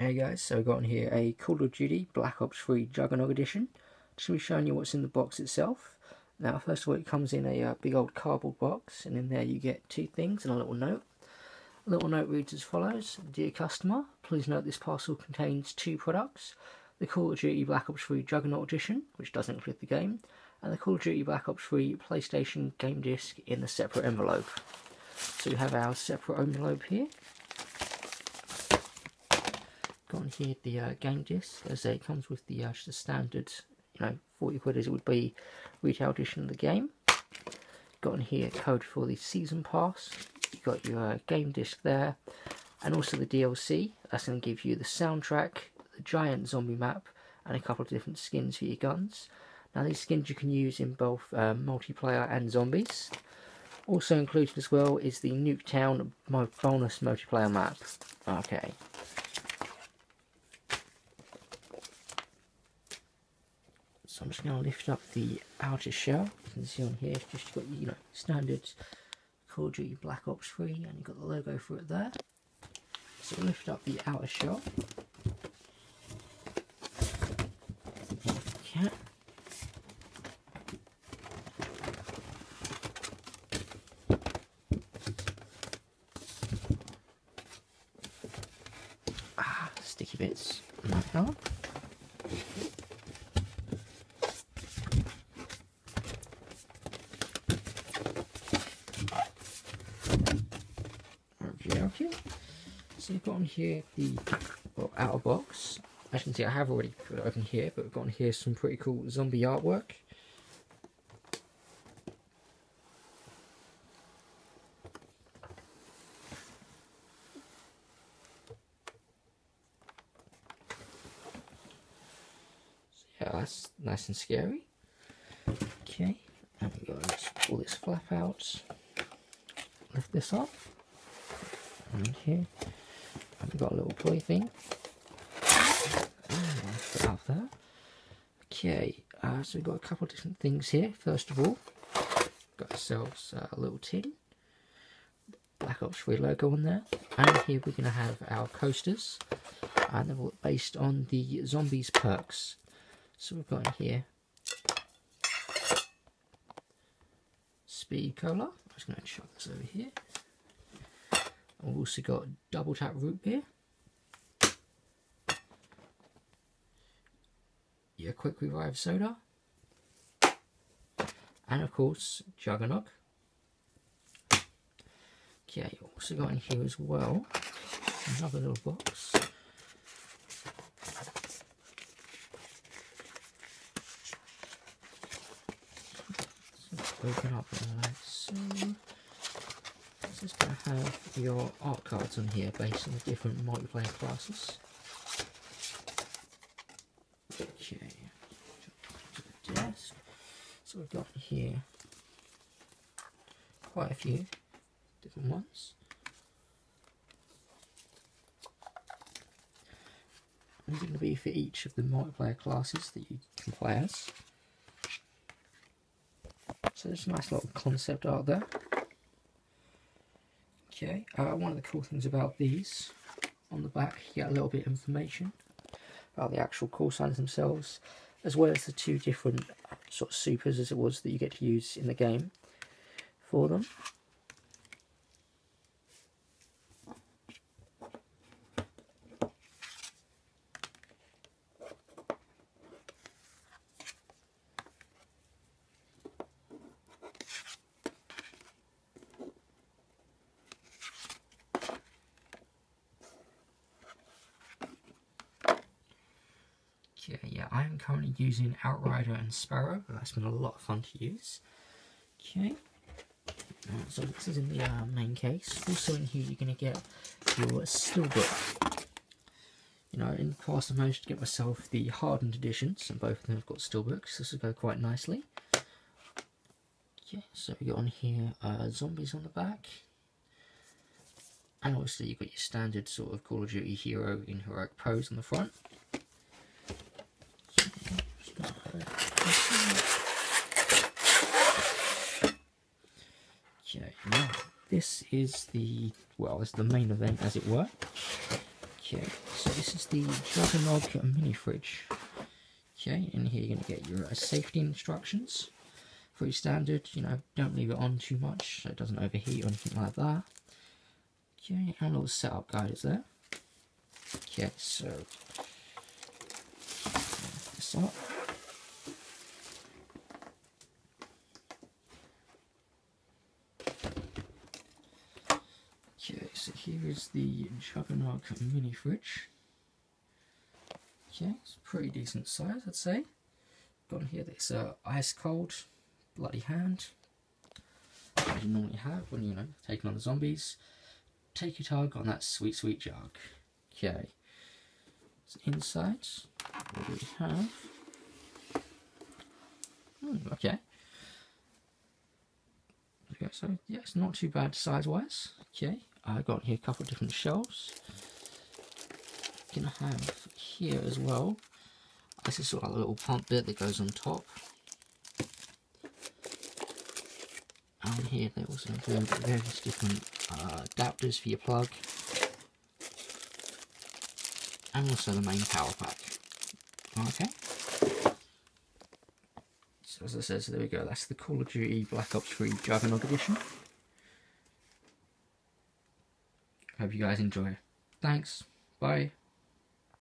Hey guys, so I've got on here a Call of Duty Black Ops 3 Juggernog Edition. Just going to be showing you what's in the box itself. Now first of all it comes in a uh, big old cardboard box and in there you get two things and a little note. A little note reads as follows, Dear customer, please note this parcel contains two products. The Call of Duty Black Ops 3 Juggernog Edition, which doesn't include the game, and the Call of Duty Black Ops 3 PlayStation game disc in a separate envelope. So we have our separate envelope here got here the uh, game disc. As I say, it comes with the uh, the standard, you know, 40 quid as it would be retail edition of the game. Got on here code for the season pass. You got your uh, game disc there, and also the DLC. That's going to give you the soundtrack, the giant zombie map, and a couple of different skins for your guns. Now these skins you can use in both uh, multiplayer and zombies. Also included as well is the Nuketown bonus multiplayer map. Okay, So I'm just going to lift up the outer shell. You can see on here, it's just got you know standard Call of Duty Black Ops 3, and you've got the logo for it there. So lift up the outer shell. Ah, sticky bits. Okay, you've got on here the well, outer box. As you can see, I have already put it open here, but we've got on here some pretty cool zombie artwork. So yeah, that's nice and scary. Okay, and we got to pull this flap out, lift this up, and here I've got a little toy thing. Out there okay uh, so we've got a couple of different things here. First of all got ourselves a little tin. Black Ops 3 logo on there. And here we're going to have our coasters. And they're all based on the zombies perks. So we've got in here speed cola I'm just going to chuck this over here I've also got double tap root beer. Your quick revive soda. And of course, Juggernog. Okay, also got in here as well another little box. open up like so just going to have your art cards on here based on the different multiplayer classes. Okay, to the desk. So we've got here quite a few different ones. And going to be for each of the multiplayer classes that you can play as. So there's a nice little concept art there. Okay, uh, one of the cool things about these, on the back you get a little bit of information about the actual call signs themselves, as well as the two different sort of supers as it was that you get to use in the game for them. Yeah, yeah, I am currently using Outrider and Sparrow. That's been a lot of fun to use. Okay, uh, so this is in the uh, main case. Also in here you're going to get your steelbook. You know, in the past I managed to get myself the hardened editions, and both of them have got steelbooks. This will go quite nicely. Okay, so we got on here uh, zombies on the back. And obviously you've got your standard sort of Call of Duty hero in heroic pose on the front. Okay, now this is the, well, it's the main event as it were. Okay, so this is the Juggernog mini fridge. Okay, and here you're going to get your uh, safety instructions. Pretty standard, you know, don't leave it on too much so it doesn't overheat or anything like that. Okay, and a little setup guide is there. Okay, so this up. Okay, so here is the Juggernog mini fridge. Okay, it's pretty decent size, I'd say. Got here this uh, ice cold bloody hand, as you normally have when you know taking on the zombies. Take your tug on that sweet, sweet jug. Okay, so inside, what do we have? Hmm, okay. Okay, so yeah, it's not too bad size-wise. Okay, I got here a couple of different shelves. Gonna have here as well. This is sort of a little pump bit that goes on top. And here they also include various different uh, adapters for your plug. And also the main power pack. Okay. So as I said, so there we go. That's the Call of Duty Black Ops 3 Juggernog Edition. Hope you guys enjoy. Thanks. Bye.